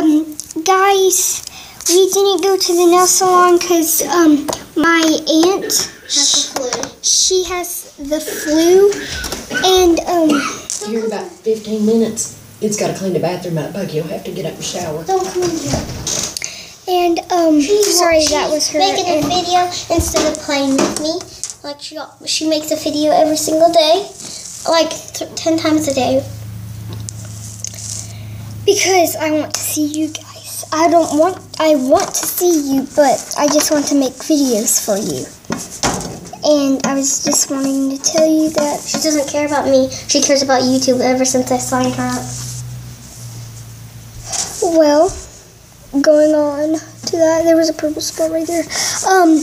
Um, guys, we didn't go to the nail salon because um, my aunt, Has the flu. she has the flu, and um, Here in about 15 minutes, it's got to clean the bathroom out. Buggy, you'll have to get up and shower. Don't come in here. and um, sorry She's that was her. making a video instead of playing with me. Like she she makes a video every single day, like th- ten times a day. Because I want to see you guys. I don't want. I want to see you, but I just want to make videos for you. And I was just wanting to tell you that. She doesn't care about me. She cares about YouTube ever since I signed her up. Well, going on to that, there was a purple spot right there. Um,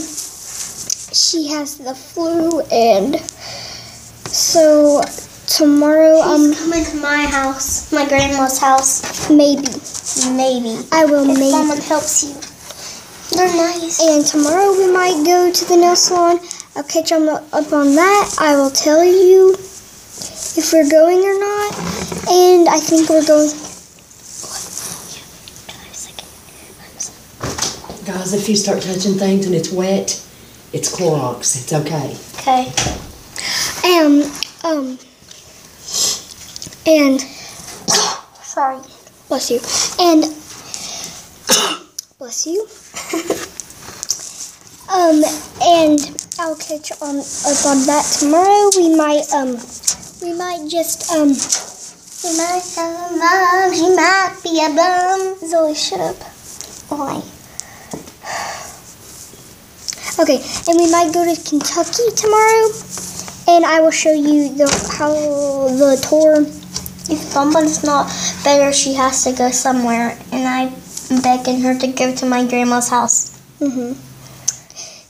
she has the flu, and so tomorrow, um, She's coming to my house, my grandma's house. maybe Maybe. I will If maybe. someone helps you. They're nice. And tomorrow we might go to the nail salon. I'll catch on the, up on that. I will tell you if we're going or not. And I think we're going. Guys, if you start touching things and it's wet, it's Clorox. It's okay. Okay. Um, um, and Sorry. bless you. And bless you. um, and I'll catch on up on that tomorrow. We might um, we might just um. She might have a mom. She might be a bum. Zoe, shut up. Why? Okay, and we might go to Kentucky tomorrow, and I will show you the how the tour. If someone's not better, she has to go somewhere, and I'm begging her to go to my grandma's house. hmm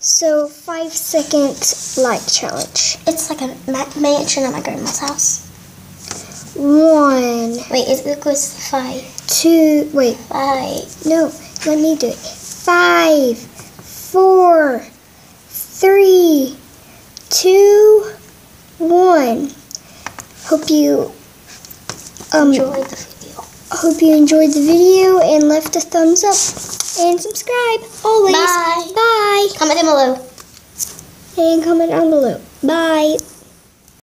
So five second light challenge. It's like a ma- mansion at my grandma's house. One, Wait, it, it goes to five. two, wait, Five. no, let me do it. Five, four, three, two, one. Hope you um Enjoy the video. I hope you enjoyed the video and left a thumbs up and subscribe always. Bye. Bye. Comment down below. And comment down below. Bye.